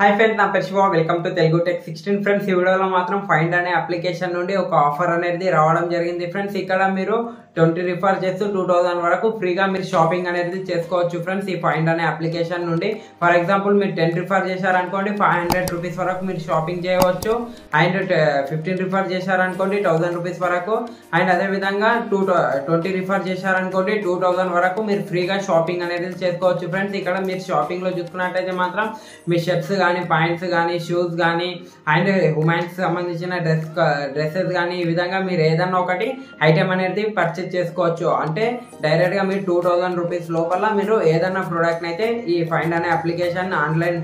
High friends నా పేరు Shiva. Welcome to Telugu tech sixteen friends ఈ వీడియోలో మాత్రం ఫైండ్ అనే అప్లికేషన్ నుండి ఒక ఆఫర్ అనేది రావడం జరిగింది. ఫ్రెండ్స్ ఇక్కడ మీరు ట్వంటీ రిఫర్ చేస్తూ టూ థౌసండ్ వరకు ఫ్రీగా మీరు షాపింగ్ అనేది చేసుకోవచ్చు. ఫ్రెండ్స్ ఈ ఫైండ్ అనే అప్లికేషన్ నుండి ఫర్ ఎగ్జాంపుల్ మీరు టెన్ రిఫర్ చేశారనుకోండి ఫైవ్ హండ్రెడ్ రూపీస్ వరకు మీరు షాపింగ్ చేయవచ్చు. అండ్ ఫిఫ్టీన్ రిఫర్ చేశారనుకోండి థౌసండ్ రూపీస్ వరకు. అండ్ అదే విధంగా టూ ట్వంటీ రిఫర్ చేశారనుకోండి టూ థౌసండ్ వరకు మీరు ఫ్రీగా షాపింగ్ అనేది చేసుకోవచ్చు. ఫ్రెండ్స్ ఇక్కడ మీరు షాపింగ్లో చూసుకున్నట్టయితే మాత్రం మీ షర్ట్స్ కానీ ప్యాంట్స్ కానీ షూస్ కానీ అండ్ ఉమెన్స్ సంబంధించిన డ్రెస్ డ్రెస్సెస్ కానీ ఈ విధంగా మీరు ఏదన్నా ఒకటి ఐటెం అనేది పర్చేస్ చేసుకోవచ్చు. అంటే డైరెక్ట్గా మీరు టూ థౌజండ్ రూపీస్ లోపల మీరు ఏదన్నా ప్రోడక్ట్ అయితే ఈ ఫైండ్ అనే అప్లికేషన్ ఆన్లైన్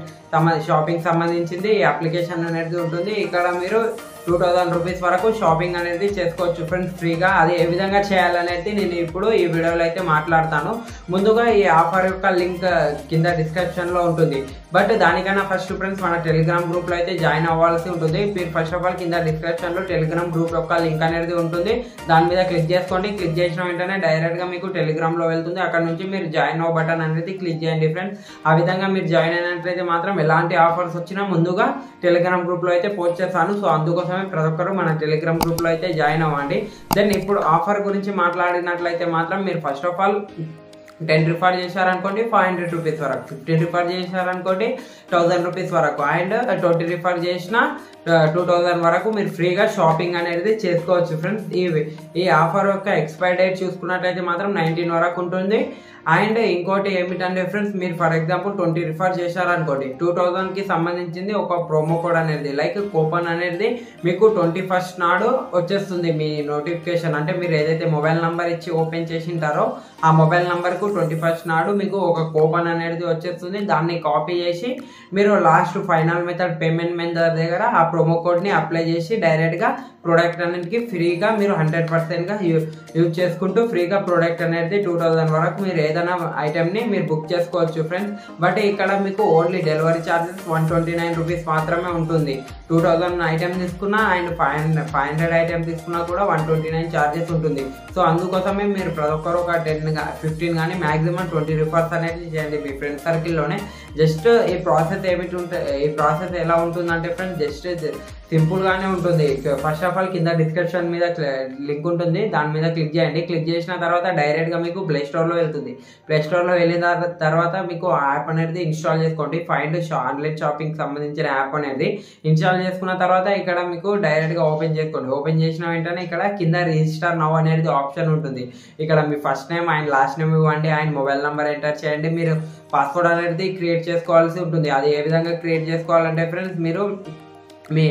షాపింగ్ సంబంధించింది ఈ అప్లికేషన్ అనేది ఉంటుంది. ఇక్కడ మీరు టూ థౌసండ్ రూపీస్ వరకు షాపింగ్ అనేది చేసుకోవచ్చు ఫ్రెండ్స్ ఫ్రీగా అది ఏ విధంగా చేయాలనేది నేను ఇప్పుడు ఈ వీడియోలో అయితే మాట్లాడతాను. ముందుగా ఈ ఆఫర్ యొక్క లింక్ uh, కింద డిస్క్రిప్షన్లో ఉంటుంది. బట్ దానికన్నా ఫస్ట్ ఫ్రెండ్స్ మన టెలిగ్రామ్ గ్రూప్లో అయితే జాయిన్ అవ్వాల్సి ఉంటుంది. మీరు ఫస్ట్ ఆఫ్ ఆల్ కింద డిస్క్రిప్షన్లో టెలిగ్రామ్ గ్రూప్ యొక్క లింక్ అనేది ఉంటుంది. దాని మీద క్లిక్ చేసుకోండి. క్లిక్ చేసిన వెంటనే డైరెక్ట్గా మీకు టెలిగ్రామ్లో వెళ్తుంది. అక్కడ నుంచి మీరు జాయిన్ అవ్వ బటన్ అనేది క్లిక్ చేయండి ఫ్రెండ్స్ ఆ విధంగా మీరు జాయిన్ అయినట్లయితే మాత్రం ఎలాంటి ఆఫర్స్ వచ్చినా ముందుగా టెలిగ్రామ్ గ్రూప్లో అయితే పోస్ట్ చేస్తాను. సో అందుకోసం కోసమే ప్రతి ఒక్కరు మన టెలిగ్రామ్ గ్రూప్లో అయితే జాయిన్ అవ్వండి. దెన్ ఇప్పుడు ఆఫర్ గురించి మాట్లాడినట్లయితే మాత్రం మీరు first of all ten refer చేశారనుకోండి ఫైవ్ హండ్రెడ్ రూపీస్ వరకు ఫిఫ్టీన్ రిఫర్ చేశారనుకోండి థౌసండ్ రూపీస్ వరకు. అండ్ ట్వంటీ రిఫర్ చేసిన టూ థౌజండ్ వరకు మీరు ఫ్రీగా షాపింగ్ అనేది చేసుకోవచ్చు ఫ్రెండ్స్. ఈ ఈ ఆఫర్ యొక్క ఎక్స్పైర్ డేట్ చూసుకున్నట్లయితే మాత్రం నైన్టీన్ వరకు ఉంటుంది. అండ్ ఇంకోటి ఏమిటంటే ఫ్రెండ్స్ మీరు ఫర్ ఎగ్జాంపుల్ ట్వంటీ రిఫర్ చేశారనుకోండి టూ థౌజండ్కి సంబంధించింది ఒక ప్రోమో కోడ్ అనేది లైక్ కూపన్ అనేది మీకు ట్వంటీ ఫస్ట్ నాడు వచ్చేస్తుంది మీ నోటిఫికేషన్. అంటే మీరు ఏదైతే మొబైల్ నెంబర్ ఇచ్చి ఓపెన్ చేసింటారో ఆ మొబైల్ నెంబర్కు ట్వంటీ ఫస్ట్ నాడు మీకు ఒక కూపన్ అనేది వచ్చేస్తుంది. దాన్ని కాపీ చేసి మీరు last final method payment method దగ్గర ఆ ప్రోమో కోడ్ని అప్లై చేసి డైరెక్ట్గా ప్రోడక్ట్ అనేది ఫ్రీగా మీరు హండ్రెడ్ పర్సెంట్గా యూజ్ చేసుకుంటూ ఫ్రీగా ప్రోడక్ట్ అనేది టూ థౌజండ్ వరకు మీరు ఏదైనా ఐటెంని మీరు బుక్ చేసుకోవచ్చు ఫ్రెండ్స్ బట్ ఇక్కడ మీకు only delivery charges one twenty nine rupees మాత్రమే ఉంటుంది. టూ థౌజండ్ ఐటెం తీసుకున్నా and five hundred five hundred item తీసుకున్నా కూడా వన్ ట్వంటీ నైన్ ఛార్జెస్ ఉంటుంది. సో అందుకోసమే మీరు ప్రతి ఒక్కరు ఒక టెన్ ఫిఫ్టీన్ కానీ మాక్సిమం ట్వంటీ రిఫర్స్ అనేది చేయండి మీ ఫ్రెండ్ సర్కిల్లోనే జస్ట్ ఈ ప్రాసెస్ ఏమిటి ఉంటుంది ఈ ప్రాసెస్ ఎలా ఉంటుందంటే ఫ్రెండ్స్ జస్ట్ సింపుల్గానే ఉంటుంది. ఫస్ట్ ఆఫ్ ఆల్ కింద డిస్క్రిప్షన్ మీద లింక్ ఉంటుంది. దాని మీద క్లిక్ చేయండి. క్లిక్ చేసిన తర్వాత డైరెక్ట్గా మీకు ప్లే స్టోర్లో వెళ్తుంది. ప్లే స్టోర్లో వెళ్ళిన తర్వాత మీకు యాప్ అనేది ఇన్స్టాల్ చేసుకోండి. ఫైండ్ ఆన్లైన్ షాపింగ్ సంబంధించిన యాప్ అనేది ఇన్స్టాల్ చేసుకున్న తర్వాత ఇక్కడ మీకు డైరెక్ట్గా ఓపెన్ చేసుకోండి. ఓపెన్ చేసిన వెంటనే ఇక్కడ కింద రిజిస్టర్ నవ్ అనేది ఆప్షన్ ఉంటుంది. ఇక్కడ మీ first name and last name ఇవ్వండి. అండ్ మొబైల్ నెంబర్ ఎంటర్ చేయండి. మీరు పాస్వర్డ్ అనేది క్రియేట్ చేసుకోవాల్సి ఉంటుంది. అది ఏ విధంగా క్రియేట్ చేసుకోవాలంటే ఫ్రెండ్స్ మీరు మీ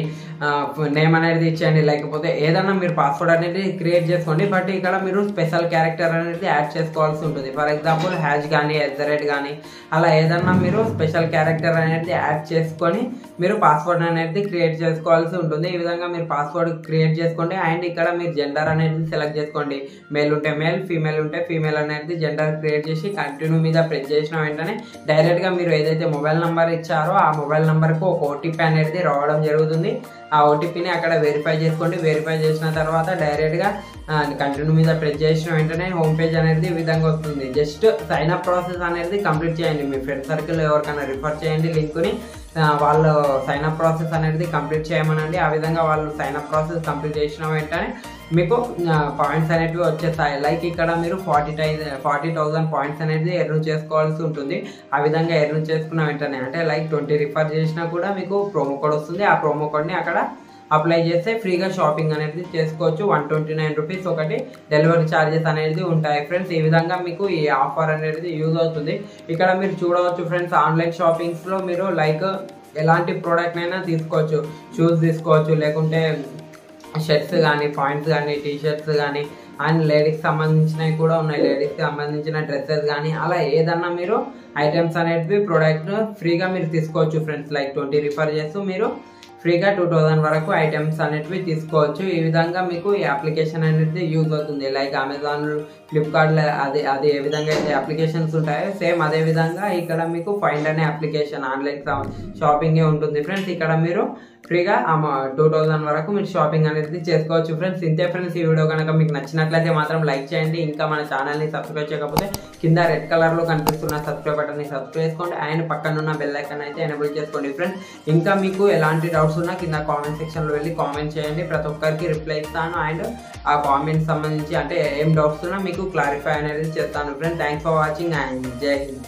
నేమ్ అనేది ఇచ్చేయండి లేకపోతే ఏదన్నా మీరు పాస్వర్డ్ అనేది క్రియేట్ చేసుకోండి. బట్ ఇక్కడ మీరు స్పెషల్ క్యారెక్టర్ అనేది యాడ్ చేసుకోవాల్సి ఉంటుంది. ఫర్ ఎగ్జాంపుల్ హ్యాష్ కానీ ఎట్ ద రేట్ కానీ అలా ఏదన్నా మీరు స్పెషల్ క్యారెక్టర్ అనేది యాడ్ చేసుకొని మీరు పాస్వర్డ్ అనేది క్రియేట్ చేసుకోవాల్సి ఉంటుంది. ఈ విధంగా మీరు పాస్వర్డ్ క్రియేట్ చేసుకోండి. అండ్ ఇక్కడ మీరు జెండర్ అనేది సెలెక్ట్ చేసుకోండి. మేల్ ఉంటే మేల్ ఫీమేల్ ఉంటే ఫీమేల్ అనేది జెండర్ క్రియేట్ చేసి కంటిన్యూ మీద ప్రెస్ చేసిన వెంటనే డైరెక్ట్గా మీరు ఏదైతే మొబైల్ నెంబర్ ఇచ్చారో ఆ మొబైల్ నెంబర్కు ఒక ఓటీపీ అనేది రావడం జరుగుతుంది. ఆ ఓటీపీని అక్కడ వెరిఫై చేసుకోండి. వెరిఫై చేసిన తర్వాత డైరెక్ట్గా కంటిన్యూ మీద ప్రెస్ చేసిన వెంటనే హోమ్ పేజ్ అనేది ఈ విధంగా వస్తుంది. జస్ట్ సైన్ అప్ ప్రాసెస్ అనేది కంప్లీట్ చేయండి. మీ ఫ్రెండ్ సర్కిల్ ఎవరికైనా రిఫర్ చేయండి లింక్ని. వాళ్ళు సైన్ అప్ ప్రాసెస్ అనేది కంప్లీట్ చేయమనండి. ఆ విధంగా వాళ్ళు సైన్ అప్ ప్రాసెస్ కంప్లీట్ చేసిన వెంటనే మీకు పాయింట్స్ అనేటివి వచ్చేస్తాయి. లైక్ ఇక్కడ మీరు forty two forty thousand points అనేది ఎర్న్ చేసుకోవాల్సి ఉంటుంది. ఆ విధంగా ఎర్న్ చేసుకున్న వెంటనే అంటే లైక్ ట్వంటీ రిఫర్ చేసినా కూడా మీకు ప్రోమో కోడ్ వస్తుంది. ఆ ప్రోమో కోడ్ని అక్కడ అప్లై చేస్తే ఫ్రీగా షాపింగ్ అనేది చేసుకోవచ్చు. వన్ ట్వంటీ నైన్ రూపీస్ ఒకటి డెలివరీ ఛార్జెస్ అనేది ఉంటాయి ఫ్రెండ్స్. ఈ విధంగా మీకు ఈ ఆఫర్ అనేది యూజ్ అవుతుంది. ఇక్కడ మీరు చూడవచ్చు ఫ్రెండ్స్ ఆన్లైన్ షాపింగ్స్లో మీరు లైక్ ఎలాంటి ప్రోడక్ట్ అయినా తీసుకోవచ్చు. షూస్ తీసుకోవచ్చు లేకుంటే షర్ట్స్ కానీ పాయింట్స్ కానీ టీ షర్ట్స్ కానీ అండ్ లేడీస్కి సంబంధించినవి కూడా ఉన్నాయి. లేడీస్కి సంబంధించిన డ్రెస్సెస్ కానీ అలా ఏదన్నా మీరు ఐటమ్స్ అనేటివి ప్రోడక్ట్ ఫ్రీగా మీరు తీసుకోవచ్చు ఫ్రెండ్స్. లైక్ ట్వంటీ రిఫర్ చేస్తూ మీరు ఫ్రీగా టూ థౌజండ్ వరకు ఐటమ్స్ అనేటివి తీసుకోవచ్చు. ఈ విధంగా మీకు ఈ అప్లికేషన్ అనేది యూజ్ అవుతుంది. లైక్ అమెజాన్ ఫ్లిప్కార్ట్ అదే అది ఏ విధంగా అయితే అప్లికేషన్స్ ఉంటాయో సేమ్ అదే విధంగా ఇక్కడ మీకు ఫైండ్ అనే అప్లికేషన్ ఆన్లైన్ షాపింగే ఉంటుంది. ఫ్రెండ్స్ ఇక్కడ మీరు ఫ్రీగా టూ థౌజండ్ వరకు మీరు షాపింగ్ అనేది చేసుకోవచ్చు. ఫ్రెండ్స్ ఇంతే ఫ్రెండ్స్ ఈ వీడియో కనుక మీకు నచ్చినట్లయితే మాత్రం లైక్ చేయండి. ఇంకా మన ఛానల్ని సబ్స్క్రైబ్ చేయకపోతే కింద రెడ్ కలర్లో కనిపిస్తున్న సబ్స్క్రైబ్ బటన్ని సబ్స్క్రైబ్ చేసుకోండి. అండ్ పక్కన ఉన్న బెల్ ఐకాన్ అయితే ఎనేబుల్ చేసుకోండి. ఫ్రెండ్స్ ఇంకా మీకు ఎలాంటి డౌట్స్ ఉన్నా కింద కామెంట్ సెక్షన్లో వెళ్ళి కామెంట్ చేయండి. ప్రతి ఒక్కరికి రిప్లై ఇస్తాను. అండ్ ఆ కామెంట్ సంబంధించి అంటే ఏం డౌట్స్ ఉన్నా మీకు క్లారిఫై అనేది చేస్తాను. Friends thanks for watching and జై హింద్.